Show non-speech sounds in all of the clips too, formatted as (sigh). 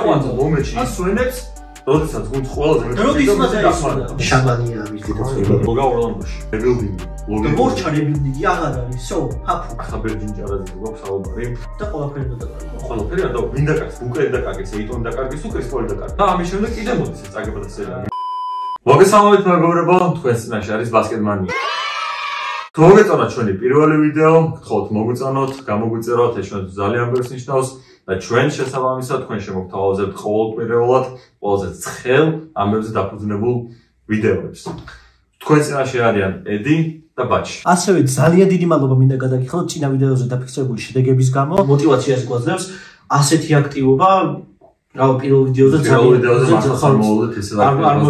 გაყვანძა მომენტში ისვენებს როდესაც გუნდს ყველაზე მეტი და შამანია ამის დედაცოლი გოგა ორლანდოში ებილდინი ლოგი ბორჩა ებილდინი აღარ არის სო ჰაფუ ახლა ბერჯინჯარაძე გვაქვს საუბარი. და ყველაფერი დაკარგა ყველაფერი არა ვინ დაკარგს? უკრე დაკარგეს ეიტონ დაკარგეს უკრე სპოილ დაკარგა და ამის შემდეგ კიდე მოდის ეს წაგება და სერიალი მოგესალმებით მეგობრებო. თქვენს წინაშე არის ბასკეტმანია თუ მოგეწონათ ჩვენი პირველი ვიდეო გთხოვთ მოგვიწონოთ გამოგვიწეროთ ეს ჩვენს ძალიან ბევრს ნიშნავს. და ჩვენ შესაბამისად თქვენ შემოგთავაზებთ ყოველკვირეულად ყველაზე ცხელ ამბებზე დაფუძნებულ ვიდეოებს. თქვენ წინაშე არიან ედი და ბაჩი ასევე ძალიან დიდი მადლობა მინდა გადაგიხადოთ წინა ვიდეოზე დაფიქსირებული შედეგების გამო. მოტივაციას გვაძლევს. ასეთი აქტივობა რა პირველ ვიდეოზე ძალიან ვიდეოზე მართლა ესე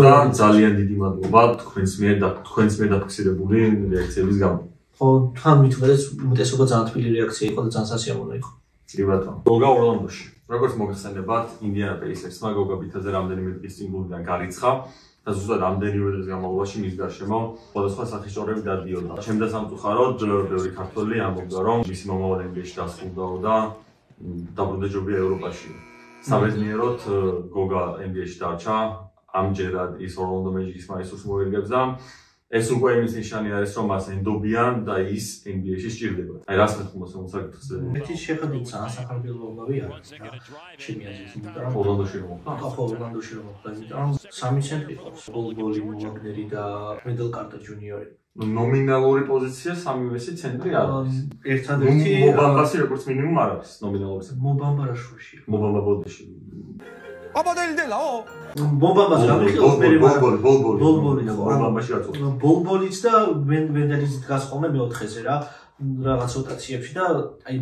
და ძალიან დიდი მადლობა თქვენს მიერ და თქვენს მიერ დაფიქსირებული რეაქციების გამო. ხო, თან მithmedes უმეტესობა ძალიან თბილი რეაქცია იყო და ძალიან სასიამოვნო იყო. კი ბატონო. გოგა ორლანდოში. როგორც მოგხსენებათ, ინდიანა პეისერსმა გოგა ბითაზე რამდენიმე დღის წინ გუნდიდან გარიცხა და ზუსტად რამდენიმე დღის განმავლობაში მის გარშემო სხვადასხვა სახის ჭორები დადიოდა. ჩემდა სამწუხაროდ ბევრი ქართველი ამბობდა, რომ მისი მომავალი ინგლისში დასრულდა და დაბრუნდა ჯობია ევროპაში. საბედნიეროდ გოგა NBA-ში დარჩა. ამჯერად ის ორლანდო მეჯიკის მაისურს მოერგებს და ეს უკვე იმის ნიშანი არის, რომ მას ენდობიან და ის NBA-ში სჭირდება. აი რას მეთქმოს რომ საკითხს ზე. მეთი შეხედვით საფარბილოვი არის. ჩემი აზრით, იმიტომ რომ ორლანდოში რომ ხარ. ხო, ორლანდოში რომ ხარ, იმიტომ რომ სამი ცენტრი ყავს. ბოლბოლი, მოგნერი და მედელ კარტერ ჯუნიორი. ნომინალური პოზიცია სამივე ცენტრი არის. ერთადერთი მობამბასი როგორც მინიმუმ არ არის ნომინალური. მობამბარაშვილი. მობამბა ბოდიში. აბადელდელაო. მობამბას გამიხილოს მე ბოლბოლი, ბოლბოლი. ბოლბოლი ხო. მობამბაში რაცო. ბოლბოლიც და ვენდელის დგას ხოლმე მეოთხეზე რა. რაღაც როტაციებში და აი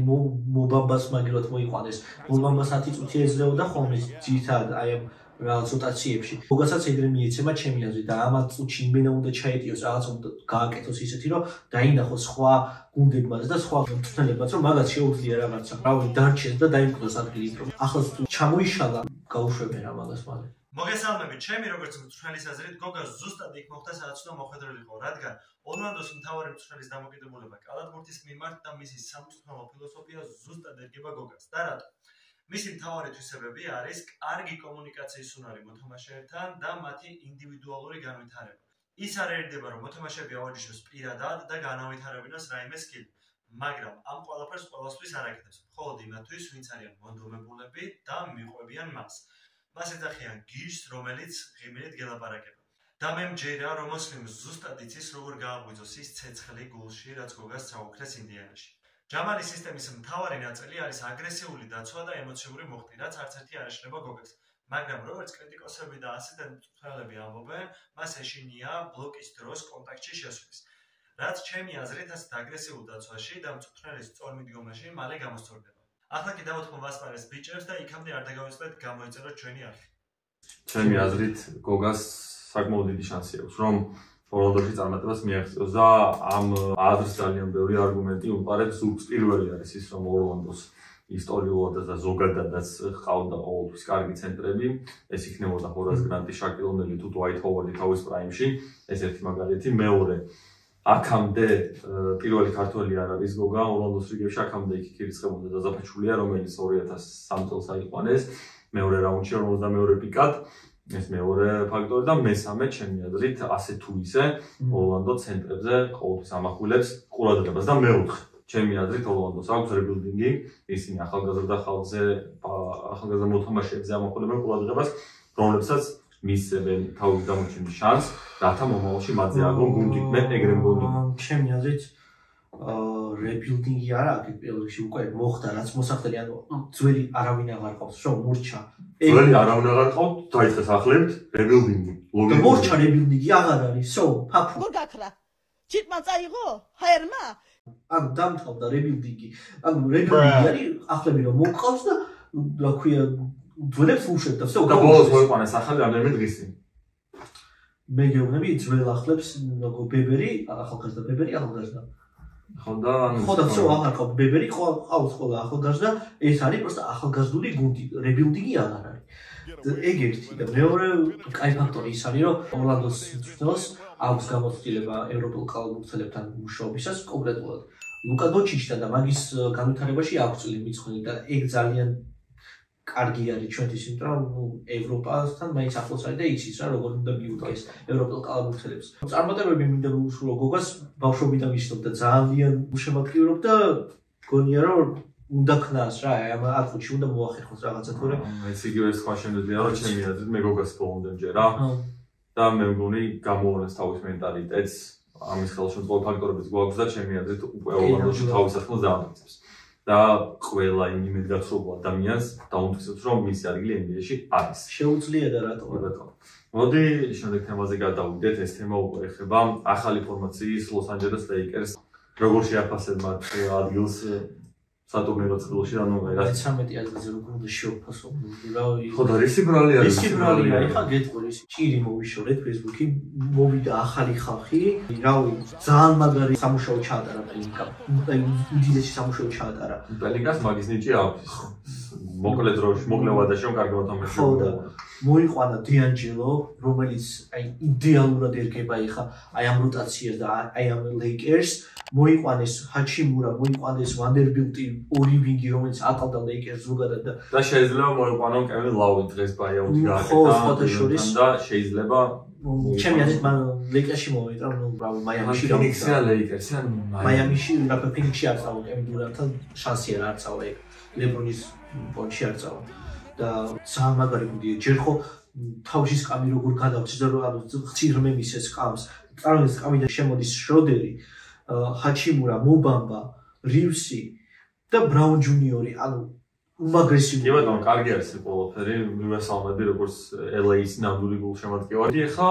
მობამბას მაგილოთ მოიყვანეს. მობამბას 10 წუთი ეძლეოდა ხოლმე ძირთად აი ამ რაღაც როტაციებში. მოგასაც ეგრე მიეცემა ჩემი აზრით და ამათ წუთში იმენა უნდა ჩაეტიოს რაღაც უნდა გააკეთოს ისეთი რომ დაინახოს სხვა გუნდებმაც და სხვა მწვრთნელებმაც რომ მაგას შეუძლია რაღაცა. რავი დარჩეს და დაიმკვიდროს ადგილი რომ ახლა ჩამოიშალა გაუშვებენ რა მაგას მალე. მოგესალმებით, ჩემი როგორც მწვრთნელის აზრით, გოგა ზუსტად იქ მოხდა სადაც უნდა მოხვედრილიყო, რადგან ორლანდოს მთავარი მწვრთნელის დამოკიდებულება კალათბურთის მიმართ და მისი სამწვრთნელო ფილოსოფია ზუსტად ერგება გოგას. და რატო? მისი მთავარი თვისებები არის კარგი კომუნიკაციის უნარი მოთამაშეებთან და მათი ინდივიდუალური განვითარება. ის არ ერდება, რომ მოთამაშეები აუჯიშოს პირადად და განავითარებინოს რაიმე სკილი, მაგრამ ამ ყველაფერს ყოველთვის არაკეთებს, მხოლოდ იმათთვის, ვინც არიან მონდომებულები და მიყვებიან მას. მას ეძახიან გიშს, რომელიც ღიმილით გელაპარაკება. და მე მჯერა, რომ მოსლიმს ზუსტად იცის, როგორ გააღვიძოს ის ცეცხლი გულში, რაც გოგას წაუქრეს ინდიანაში. ჯამალის სისტემის მთავარი ნაწილი არის აგრესიული დაცვა და ემოციური მოხდი, რაც არც ერთი არ ეშლება გოგას. მაგრამ როგორც კრიტიკოსები და ასისტენტ მწვრთნელები ამბობენ, მას ეშინია ბლოკის დროს კონტაქტში შესვლის. რაც ჩემი აზრით ასეთ აგრესიულ დაცვაში და მწვრთნელის წორმიდგომაში მალე გამოსწორდება. ახლა კი დავთხოვ ვასპარეს ბიჭებს და იქამდე არ დაგავიწყდეთ გამოიწეროთ ჩვენი არხი. ჩემი აზრით გოგას საკმაოდ დიდი შანსი აქვს, რომ ორლანდოში წარმატებას მიაღწევს და ამ აზრს ძალიან ბევრი არგუმენტი. უყარებს უც პირველი არის ის რომ ორლანდოს ისტორიულად და ზოგადადაც ყავდა ყოველთვის კარგი ცენტრები. ეს იქნებოდა ჰორას გრანტი შაკილონელი თუ დვაით ჰოვარდი თავის პრაიმში. ეს ერთი მაგალითი. მეორე აქამდე პირველი ქართველი არ არის გოგა. ორლანდოს რიგებში აქამდე იქ ქირიცხებოდა და ზაფაჩულია რომელიც 2003 წელს აიყვანეს. მეორე რაუნდში 52 პიკად ეს მეორე ფაქტორი და მესამე ჩემი აზრით ასე თუ ისე ორლანდო ცენტრებზე ყოველთვის ამახვილებს ყურადღებას. და მეოთხე ჩემი აზრით ორლანდოს აქვს რებილდინგი ისინი ახალგაზრდა ხალხზე ახალგაზრდა მოთამაშეებზე ამახვილებენ ყურადღებას რომლებსაც მისცემენ თავის გამოჩენის შანს. რათა მომავალში მათზე აგონ გუნდი მე ეგრე მგონი ჩემი აზრით rebuilding-ი არა აქ რიგში უკვე მოხდა რაც მოსახდელი ანუ ძველი არავინ აღარ ყავს შო მურჩა ძველი არავინ აღარ ყავს დაიწყეს ახლებთ rebuilding-ი ლოგიკა მურჩა rebuilding-ი აღარ არის შო ფაფუ. გორ გაქრა? ჩიტმა წაიღო ჰერმა ანუ დამთავრდა rebuilding-ი. ანუ rebuilding-ი არის ახლები რომ მოყავს და რა ქვია ძველებს უშვებდა შო და ბოლოს მოიყვანეს ახალი რამდენიმე დღის წინ მე გეუბნები ძველ ახლებს როგორ ბებერი ახალგაზრდა ბებერი ახალგაზრდა ხო და ხო და всё აღარ ყავ ბებერი ხო ყავს ყველა ახალგაზრდა ეს არის просто ახალგაზრდული გუნდი რებილდინგი აღარ არის ეგ ერთი და მეორე კაი ფაქტორი ის არის რომ ორლანდოს ცდოს აქვს გამოცდილება ევროპულ კლუბებთან მუშაობისას კონკრეტულად ლუკა დოჩიჩთან და მაგის განვითარებაში აქვს წილი მიცხული და ეგ ძალიან კარგი არის ჩვენთვის, იმიტომ რომ ნუ ევროპასთან მაინც ახლოს არის და იცის რა როგორ უნდა მიუდგეს ევროპელ კალათბურთელებს. წარმატებები მინდა უშუალო გოგას ბავშვობიდან ვიცნობ და ძალიან უშემატკივრობ და გონია რომ უნდა ქნას რა, აი ამ აკუჩი უნდა მოახერხოს რაღაცა თორე. მეც იგივე სხვა შემიძლია რომ ჩემი აზრით მე გოგას მჯერა ხო და მე მგონი გამოუყენეს თავის მენტალიტეტს ამის ხელშემწყობ ფაქტორებიც გვაქვს და ჩემი აზრით უკვე ოლანდოში თავის სახელს დაამტკიცებს და ყველა იმ იმედგაცრუებულ ადამიანს დაუმტკიცებს რომ მისი ადგილი NBA-ში არის შეუძლია და რატო რა თქმა უნდა. მოდი შემდეგ თემაზე გადავიდეთ. ეს თემა უკვე ეხება ახალი ფორმაციის Los-Angeles Lakers როგორ შეაფასებ მათ ადგილს სატურნირო ციკლში, ანუ რა 13 ადგილზე როგორ უნდა შეუფასო რა ხო და რისი ბრალი არის? რისი ბრალი არის? ხა გეტყვი ის ჭირი მოვიშორეთ Facebook-ი, მოვიდა ახალი ხალხი, რავი, ძალიან მაგარი სამუშაო ჩაატარა პელიკა. უდიდესი სამუშაო ჩაატარა. პელიკას მაგის ნიჭი აქვს. მოკლე დროში, მოკლე ვადაში რომ კარგად ამერში. ხო და მოიყვანა დიანჯელო, რომელიც აი იდეალურად ერგება ეხა აი ამ როტაციას და აი ამ ლეიკერს. მოიყვანეს ჰაჩიმურა, მოიყვანეს ვანდერბილტი, ორი ვინგი, რომელიც ატალდა ლეიკერს ზოგადად და და შეიძლება მოიყვანონ კევინ ლავი დღეს ბაიაუთი ხო, გააკეთა. სხვათა შორის. და შეიძლება ჩემი აზრით მან ლეიკერში მოვიდა, ნუ რავი, მაიამიში ფინიქსი ან ლეიკერსი ან მაიამიში რა ფინიქსში არ წავა კევინ დურანტთან შანსი არ არწავა ეგ ლებრონის პონჩი არ წავა და ძალიან მაგარი გუნდია ჯერ ხო თავში სკამი როგორ გადავწი და რომ ანუ ხცი რმე მისეს სკამს წარმოიდგინე სკამიდან შემოდის შროდერი ჰაჩიმურა მობამბა რივსი და ბრაუნ ჯუნიორი ანუ უმაგრესი კი ბატონო, კარგი არის ყველაფერი, მივესალმები როგორც LA-ის ნამდვილი გულშემატკივარი. ეხლა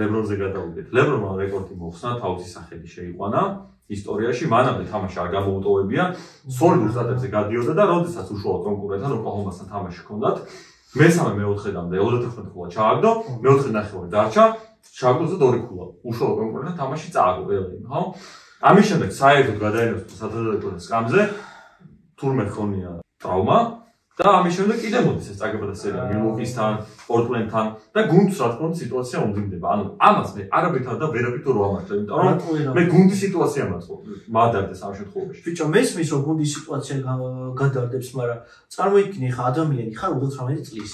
LeBron-ზე გადავიდეთ. LeBron-მა რეკორდი მოხსნა, თავისი სახელი შეიყვანა ისტორიაში, მანამდე თამაში არ გამოუტოვებია. სოლიდურ სტატებზე გადიოდა და როდესაც უშუალო კონკურენტთან ოკლაჰომასთან თამაში ჰქონდათ, მესამე მეოთხედამდე 34 ქულა ჩააგდო, მეოთხე ნახევარი დარჩა, ჩააგდო ზუსტ ორი ქულა. უშუალო კონკურენტთან თამაში წააგო LA-მ, ხო? ამის შემდეგ საერთოდ გადაინოს სადადაკოთა სკამზე თურმე ხონია ტრავმა და ამის შემდეგ კიდე მოდის ეს წაგება და სერია მილვოკისთან, პორტლენდთან და გუნდს რა თქმა უნდა სიტუაცია უნდიმდება. ანუ ამას მე არაბეთად და ვერაფერ თუ რო ამართლებ, იმიტომ რომ მე გუნდის სიტუაცია მაწყო მადარდეს ამ შემთხვევაში. ბიჭო მესმის რომ გუნდის სიტუაცია გა- გადარდებს, მაგრამ წარმოიდგინე ხა ადამიანი ხარ 38 წლის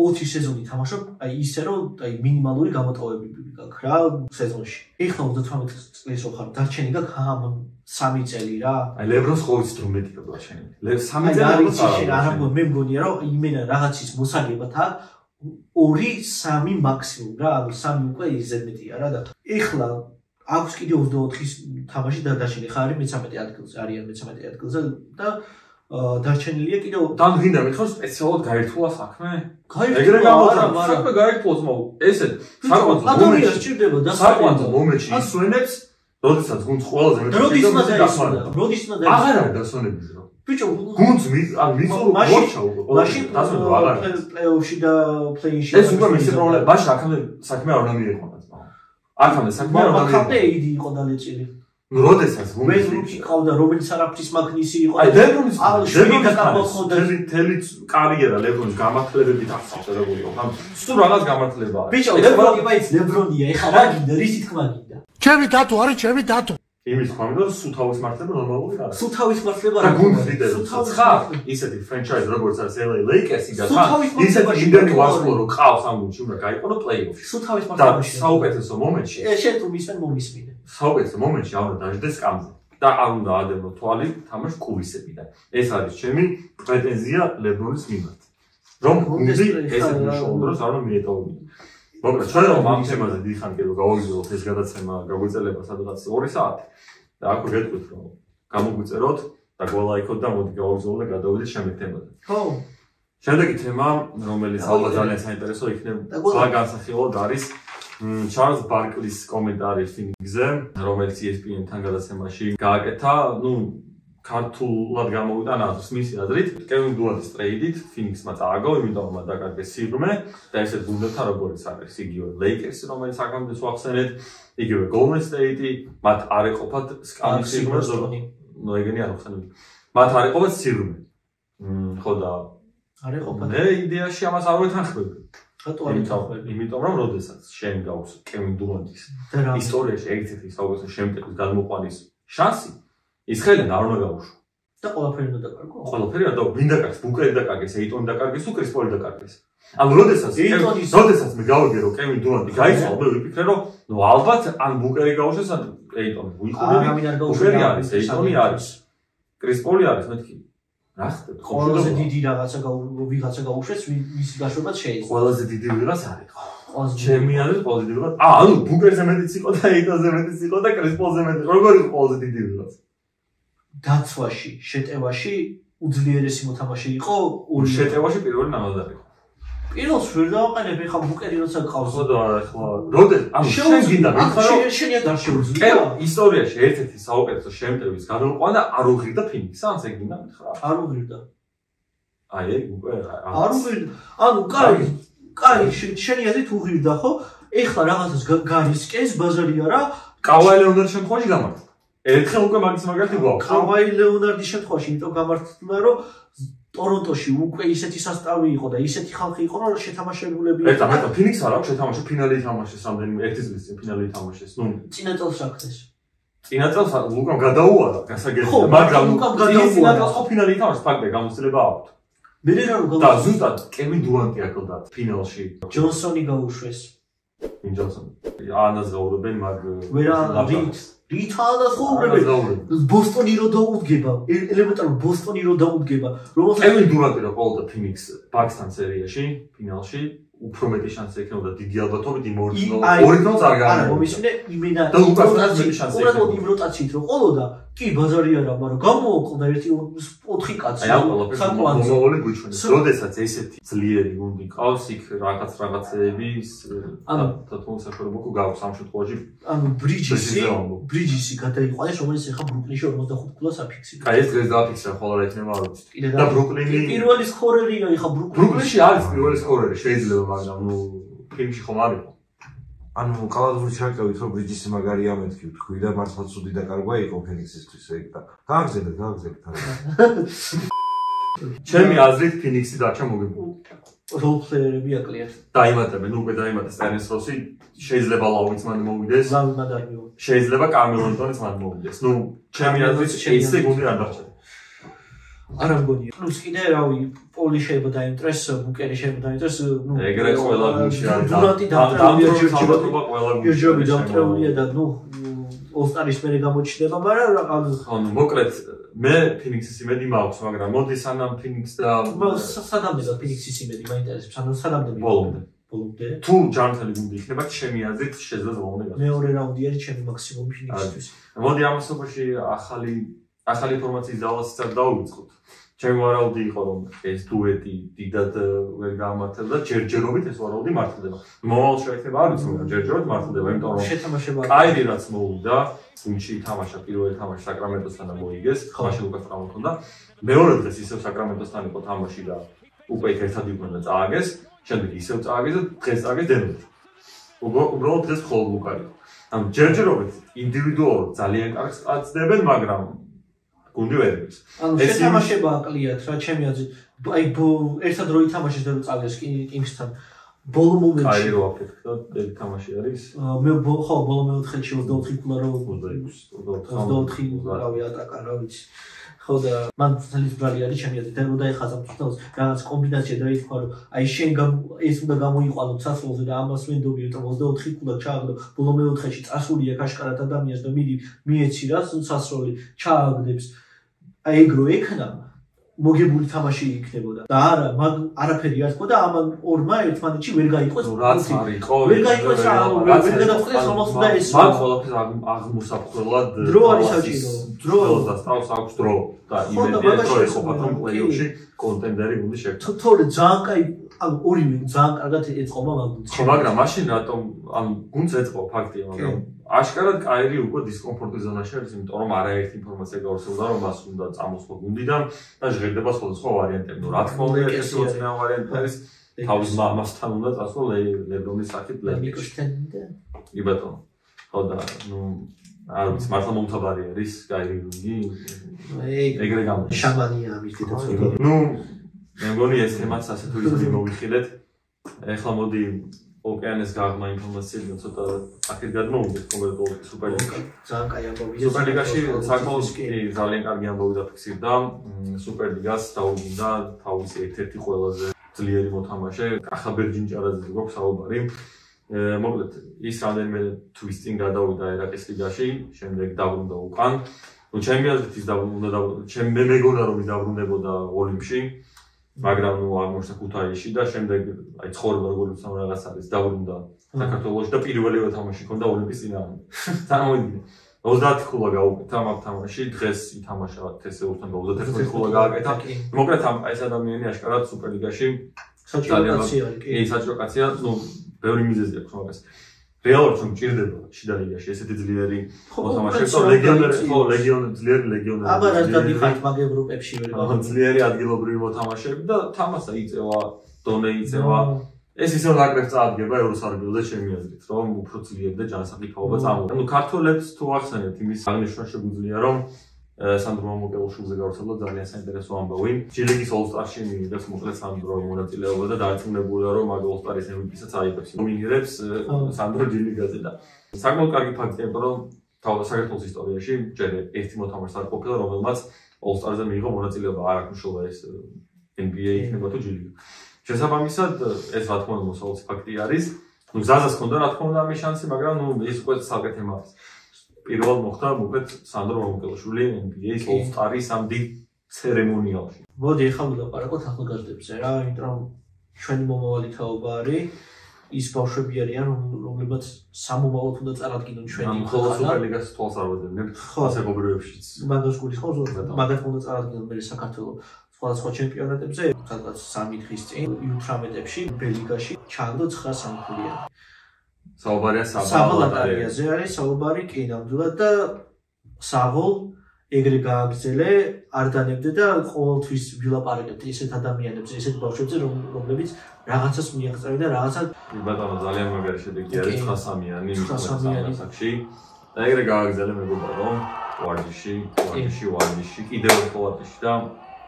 20 სეზონი თამაშობ, აი ისე რომ აი მინიმალური გამოტოვებები გაქვს რა სეზონში. ეხლა 38 წლის რო ხარ, დარჩენი გაქვს ამ 3 წელი რა. აი ლებრონს ყოველთვის დრო მეტი ყბლა შენ. ლე სამი აი წელი არ ვიცი შენ არ არა. მე მგონია რომ იმენა რაღაცის მოსაგებად აქვს 2-3 მაქსიმუმ რა, ანუ 3 უკვე იზედმეტია რა და ეხლა აქვს კიდე 24-ის თამაში და დაშენი ხარი მე-13 ადგილზე არიან მე-13 ადგილზე და დარჩენილია კიდე თან გინდა მითხარ სპეციალურად გაერთულა საქმე? ეგრე გამოვა, მაგრამ საქმე გაერთულოს მო. ესე საკვანძო ადამიანს მომენტში, ჭირდება საკვანძო დასვენება. მომენტში ისვენებს, როდესაც გუნდს ყველაზე მეტი როდის უნდა შედეგი დაისვენა? დახმარება. როდის უნდა აღარ არის დასვენების დრო. ბიჭო, გუნდს მი ან მიწურო გორჩა უკვე. მაშინ დასვენება აღარ არის. პლეიოფში და პლეინში ეს უკვე მისი პრობლემა. მაშინ აქამდე საქმე არ უნდა მიეყვანა ძმა. აქამდე საქმე არ უნდა მაგამდე მიეყვანა. იდი იყო დალეწილი. როდესაც გუნდი ვეზრუკი ყავდა, რომელიც არაფრის მაგნისი იყო. აი ლებრონის დაკარბოხოდა. თელი თელი კარიერა ლებრონის გამართლებებით აღსაწერებული იყო. ანუ სულ რაღაც გამართლება არის. ბიჭო, ლებრონი მაინც ლებრონია. ეხლა რა გინდა? რისი თქმა გინდა? ჩემი დათო არის ჩემი დათო იმის თქმა უნდა სულ თავის მართლება ნორმალური არის. სულ თავის მართლება რა გქონდა? ლიდერი მართლება. ისეთი ფრენჩაიზ როგორც არის LA Lakers-ი და თავის ისეთი იმდენი გაყოლი. ვარსკვლავი რო ყავს ამ გუნდში უნდა გაიყო პლეიოფში. სულ თავის და მართლებაში. საუკეთესო მომენტში შენ თუ მისმენ მომისმინე. საუკეთესო მომენტში არ უნდა დაждდეს კამზე და არ უნდა ადევნო თვალი თამაშ კულისებიდან. ეს არის ჩემი პრეტენზია ლებრონის მიმართ. რომ გუნდი მნიშვნელოვან დროს არ უნდა მიეტოვებინა. მოკლედ, ჩვენ რომ ამ თემაზე დიხან კიდევ გავაგზავნოთ ეს გადაცემა, გაგვეწელება სადღაც 2 საათი. და აქ ვეთქვით რომ გამოგვიწეროთ და გოლაიქოთ და მოდი გავაგზავნოთ და გადავიდეთ შემდეგ თემაზე. ხო. შემდეგი თემა, რომელიც ალბათ ძალიან საინტერესო იქნება, სხვა განსახილოდ არის ჩარლზ ბარკლის კომენტარი ფინიკზე, რომელიც ESPN-თან გადაცემაში გააკეთა, ну, ქართულად გამოვიდა ნაზრს მისი აზრით, კევინ დუარტის ტრეიდით ფინიქსმა წააგო, იმიტომ რომ დაკარგეს სიღრმე და ესეთ გუნდებთან როგორც არის იგივე ლეიკერსი, რომელიც აქამდე ვახსენეთ, იგივე Golden State-ი, მათ არ ეყოფათ სკამის სიღრმე, სიგმონი. ნუ ეგენი არ ვახსენებ. მათ არ ეყოფათ სიღრმე. მ, ხო და არ ეყოფა. მე იდეაში ამას არ ვეთანხმები. რატო არ იმიტომ ეთანხმები? იმიტომ რომ როდესაც შენ გაქვს კევინ დურანტის ისტორიაში ერთ-ერთი საუკეთესო შემტევის გადმოყვანის შანსი, ის ხელენ არ უნდა გაუშვა. და ყველაფერი უნდა დაკარგო. ყველაფერი რა და ვინ დაკარგეს? ბუკერი დაკარგეს, ეიტონი დაკარგეს, თუ კრისპოლი დაკარგეს. ანუ როდესაც ეიტონის- როდესაც მე გავიგე რომ კევინ დურანტი გაიცვალა, მე ვიფიქრე რომ ნუ ალბათ ან ბუკერი გაუშვეს ან ეიტონი. არ ბუკერი არის, ეიტონი არის. კრისპოლი არის, მეთქი. რა ხდება? ყველაზე დიდი რაღაცა ვიღაცა გაუშვეს, ვი- ვისი გაშვებაც შეიძლება. ყველაზე დიდი ვიღაც არის. ყველაზე დიდი. ჩემი არის ყველაზე დიდი ვიღაც. აა, ანუ ბუკერზე მეტიც იყო და ეიტონზე მეტიც იყო და კრისპოლზე მეტიც. როგორ იყო ყველაზე დიდი ვიღაც? დაცვაში, შეტევაში უძლიერესი მოთამაშე იყო ორი შეტევაში პირველი ნამაზარი იყო. პირველს ვერ დავაყენებ, ეხლა ბუკერი როცა ყავს. ხო და ახლა როდეს ანუ შენ გინდა მითხარ რომ შენია არ კე შეუძლია. ისტორიაში ერთ-ერთი საუკეთესო შემტევის გადაუყვანა არ უღირდა ფინიქსს ან ეგ გინდა მითხრა არ უღირდა. აი ეგ უკვე არ უღირდა. ანუ კაი, კაი, შენ- შენი აზრით უღირდა, ხო? ეხლა რაღაცას გა- გარისკეს ბაზარი არა. კავაი ლეონარდის შემთხვევაში გამართა ერთხელ უკვე მაგის მაგალითი გვაქვს კავაი ლეონარდის შემთხვევაში იმიტომ გამართლა, რომ ტორონტოში უკვე ისეთი სასტავი იყო და ისეთი ხალხი იყო, რომ შეთამაშებულები ერთ ამერტა ფინიქს არ აქვს შეთამაშო ფინალი ითამაშეს რამდენიმე ერთი წლის წინ ფინალი ითამაშეს ნუ წინა წელს რაქეს. წინა წელს ლუკამ გადაუარა გასაგებია მაგრამ ლუკამ წინა გადაუარა. წელს ხო ფინალი ითამაშეს ფაქტია გამოცდილება აქვს მე რა რომ და ზუსტად კევინ დურანტი აკლდა ფინალში ჯონსონი გაუშვეს. ჯონსონი ანაზღაურებენ მაგ ვერა რით რით ანაზღაურებენ. ანაზღაურებენ ბოსტონი რო დაუდგება, ელემენტარულ ბოსტონი რო დაუდგება, რომელსაც კევინ დურანტი რა ყოველდა ფინიქს პაკისთან სერიაში ფინალში უფრო მეტი შანსი ექნებოდა დიდი ალბათობით იმ ორი წელს არ არა, გაანებოდა მომისმინე იმენა და მეტი როტაციით, შანსი უბრალოდ ექნება. იმ როტაციით რო ყოლოდა, კი ბაზარი არა, მაგრამ გამოუკლდა ერთი 4 კაცი. აი ყველაფერს საკვანძო. მომავალი გვიჩვენეს. ს- როდესაც ესეთი ძლიერი გუნდი ყავს, იქ რაღაც რაღაცეები ანუ და თუნ საშუალება გაქვს ამ შემთხვევაში. ანუ ბრიჯისი, ბრიჯისი გადაიყვანეს, რომელიც ახლა ბრუკლინში 45 ქულას აფიქსირდა. აი ეს დღეს დააფიქსირა ხოლმე რა იქნება არ ვიცი. კიდე და ბრუკლინი პირველი სკორერია ახლა ბრუკლინში არის პირველი სკორერი შეიძლება, მაგრამ ნუ ფილმში ხომ არ იყო. ანუ კალათბურთში შევკავით რომ ბრიჯისი მაგარია მეთქი თქვი და მართლა ცუდი დაკარგვა იყო ფენიქსისთვის ეგ და გააგზელეთ გააგზელეთ არა (laughs) ჩემი აზრით ფინიქსი დარჩა მოგებული. როლპლეიერები აკლიათ. დაიმატებენ, უკვე დაიმატეს ტერენს როსი, შეიძლება ლაუიც მან მოვიდეს, ზავი მადარიო. შეიძლება კამერონტონიც მან მოვიდეს. ნუ ჩემი აზრით აზრით. გუნდი არ დარჩა. არა მგონია. პლუს კიდე რავი, პოლი შეიძლება დაინტერეს, ბუკერი შეიძლება დაინტერეს, ნუ ეგრე ყველა გუნდში არის. დურანტი დამტრეულია ჯერჯერობით. ყველა ჯერჯერობით დამტრეულია და ნუ ოსტარის მერე გამოჩნდება, მაგრამ რა ანუ ანუ მოკლედ მე ფინიქსის იმედი მაქვს, მაგრამ მოდი სანამ ფინიքს და სადამდე და ფინიქსის იმედი მაინტერესებს, ანუ სადამდე მივიდეთ? ბოლომდე. ბოლომდე. თუ ჯანმრთელი გუნდი იქნება, ჩემი აზრით შეძლოს ბოლომდე გასვლა. მეორე რაუნდი არის ჩემი მაქსიმუმი ფინიქსისთვის. მოდი ამასობაში ახალი ახალი ინფორმაციის დავლაცით არ დავიწყოთ. ჩემი ვარაუდი იყო რომ ეს დუეტი დიდად ვერ გამართლდა, ჯერჯერობით ეს ვარაუდი მართლდება. მომავალში შეიძლება არ ვიცი, მაგრამ ჯერჯერობით მართლდება, იმიტომ რომ შეთამაშება კაირი რაც მოუვიდა, გუნდში ითამაშა პირველი თამაში საკრამენტოსთან და მოიგეს, ხო. მაშინ უკაც ტრავმა ჰქონდა. მეორე დღეს ისევ საკრამენტოსთან იყო თამაში და უკვე იქ ერთად იყვნენ და წააგეს, შემდეგ ისევ წააგეს და დღეს წააგეს დენვერში. უბრალოდ დღეს ლუკა იყო. ანუ ჯერჯერობით ინდივიდუალურად ძალიან კარგს აწდებენ, მაგრამ გუნდი ვერ არის. ანუ შეთამაშება აკლიათ რა ჩემი აზრით. აი ერთად რო ითამაშეს და წავიდეს კინგსთან ბოლო მომენტში კაირი რო აფეთქდა, ეს თამაში არის. მე ხო ბოლო მეოთხეში 24 ქულა რო 26, 24 რავი ატაკა რა ვიცი. ხო და მან ძალის ბრალი არის ჩემი აზრით. და რო დაეხაზა მწვრთნელს რაღაც კომბინაცია დაითქვა რომ აი შენ ეს უნდა გამოიყვანო ცასრულზე და ამას ვენდობი რომ 24 ქულა ჩააგდო. ბოლო მეოთხეში წასულია კაშკარად ადამიანს და მიდი მიეცი რა ცასროლი ჩააგდებს აი ეგრო ექნა მოგებული თამაში იქნებოდა და არა მაგ არაფერი არ თქვა და ამან ორმა ერთმანეთში ვერ გაიყვეს ნუ რაც არისო ვერ გაიყვეს რა, ვერ- გადავყდეს, რომელს უნდა ესვა. მაგ ყველაფერს აღ- აღმოსაფხვრელად დრო არის საჭირო, დრო. და სწავს აქვს დრო და ხო, იმედია რომ ეს ეხო პატრონ კი. პლეიოფში კონტენდერი გუნდი შექმნა თო- თორე ძალიან კაი ანუ ორივე ძალიან კარგად ეწყობა მაგ ხო მაგრამ მაშინ რატომ ანუ გუნდს ეწყო ფაქტია მაგრამ აშკარად კაირი უკვე დისკომფორტის ზონაში არის იმიტომ რომ არაერთი ინფორმაცია გავრცელდა რომ მას უნდა წამოსვლა გუნდიდან და ჟღერდება სხვადასხვა ვარიანტები. ნუ რა თქმა უნდა ეს უცნაური ვარიანტი არის თავის მამასთან უნდა წასვლა ლე- ლებრონის სახით ნიკოშტენდა კი ბატონო. ხო და ნუ არ ვიცი მართლა მომთაბარი არის კაირი გუნდი. ეგ ეგრე გამოდის. შამანია ამის დედაცვა ნუ მე მგონი ეს თემაც ასე თუ ისე მოვიხილეთ ეხლა მოდი ოკეანეს გაღმა ინფორმაციები ცოტა აქეთ გადმოვიდეთ კონკრეტულად სუპერლიგაში. ძალიან კაი ამბავია. სუპერლიგაში საკმაოდ კი ძალიან კარგი ამბავი დაფიქსირდა. სუპერლიგას დაუბრუნდა თავისი ერთ-ერთი ყველაზე ძლიერი მოთამაშე კახაბერჯინ ჭარაძე გვაქვს საუბარი. მოკლედ ის რამდენიმე თვის წინ გადავიდა ერაკის ლიგაში, შემდეგ დაბრუნდა უკან. ნუ ჩემი აზრით ის დაბრუნდა და ჩემ მე მეგონა რომ ის დაბრუნდებოდა ოლიმპში. მაგრამ ნუ აღმოჩნდა ქუთაისში და შემდეგ აი ცხოვრება როგორ უცნაურ რაღაც არის დაბრუნდა საქართველოში და პირველივე თამაში ჰქონდა ოლიმპის წინააღმდეგ. (laughs) წარმოიდგინე 30 ხულა გაუკეთა მაგ თამაში, დღეს ითამაშა თესეურთან და 31 ხულა გააკეთა. მოკლედ ამ ეს ადამიანი აშკარად სუპერლიგაში საჭირო კაცია კი. კი, საჭირო კაცია, ნუ ბევრი მიზეზი აქვს მაგას. რეალურად რომ ჭირდება შიდა ლიგაში ესეთი ძლიერი მოთამაშე, ხო ლეგიონერი, ხო ლეგიონერი, ძლიერი ლეგიონერი. აბა რაც დადიხართ მაგ ევროპებში ვერ აა, ძლიერი ადგილობრივი მოთამაშეები და თამასა იწევა, დონე იწევა. ეს ისე ნაკრებს წაადგება ევროსარგებლზე ჩემი აზრით, რომ უფრო ძლიერი და ჯანსაღი თაობა წამოვა. ნუ ქართველებს თუ ახსენებთ იმის აღნიშვნა შეგვიძლია, რომ სანდრო მომოკელოშულზე გავრცელდა ძალიან საინტერესო ამბავი. ჯილიკის All-Star-ში მიიღებს მოკლედ სანდრო მონაწილეობა და დარწმუნებულია, რომ მაგ All-Star-ის MVP-საც აიღებს. ნომინირებს სანდრო ჯილიკაძე და საკმაოდ კარგი ფაქტია, რომ საქართველოს ისტორიაში ჯერ ერთი მოთამაშე არ ყოფილა, რომელმაც All-Star-ზე მიიღო მონაწილეობა. არ უშუალო ეს NBA იქნება თუ ჯილიკა. შესაბამისად ეს რა თქმა უნდა მოსავალს ფაქტი არის. ნუ ზაზას ქონდა რა თქმა უნდა ამის შანსი, მაგრამ ნუ ის უკვე საკეთ თემა არის. პირველ მოხდა მოკლედ სანდრო მომკელოშვილი NBA-ის All-Star-ის ამ დიდ ცერემონიალში. მოდი ახლა ვილაპარაკოთ ახალგაზრდებზე რა, იმიტომ რომ ჩვენი მომავალი თაობა არის ის ბავშვები არიან რომ- რომლებიც სამომავლოდ უნდა წარადგინონ ამ ჩვენი ხოლო ქვეყანა. სუპერლიგას თვალს არ ვაძლევთ. ხო. ასე გობრიებშიც. მაგას გულისხმობს ბატონო. მაგას უნდა წარადგინონ მე საქართველოს სხვადასხვა ჩემპიონატებზე, სადღაც 3 დღის წინ U18-ებში, ბელგიაში ჩაგდო 9 სამფურიანი. საუბარია საბა საბალატარიაზე არის საუბარი კი ნამდვილად და საღოლ ეგრე გააგზელე არ დანებდე და ყოველთვის ვილაპარაკებთ ისეთ ადამიანებზე, ისეთ ბავშვებზე, რომ- რომლებიც რაღაცას მიაღწევენ და რაღაცა ბატონო ძალიან მაგარი შედეგი არის კი. 9-სამიანი 9-სამიანი. საკში. და ეგრე გააგზელე მეგობრებო რომ ვარჯიში, ვარჯიში, ვარჯიში, კიდევ უფრო ვარჯიში და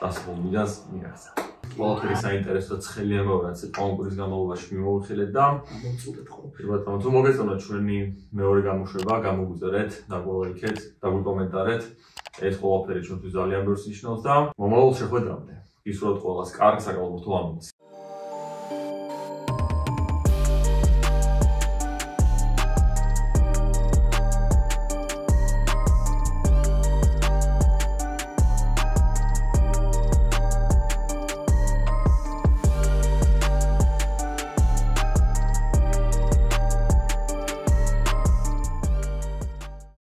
დასრულიდანს მიაღწა. ყველაფერი საინტერესო ცხელი ამბავი რაც კონკურსის განმავლობაში მიმოვიხილეთ და მომწუდეთ ხოლმე. კი ბატონო, თუ მოგეწონათ ჩვენი მეორე გამოშვება, გამოგვიწერეთ, დაგვოლაიქეთ, დაგვიკომენტარეთ. ეს ყველაფერი ჩვენთვის ძალიან ბევრს ნიშნავს და მომავალ შეხვედრამდე. ისურვებთ ყველას კარგ საკალბურთო ამბავს.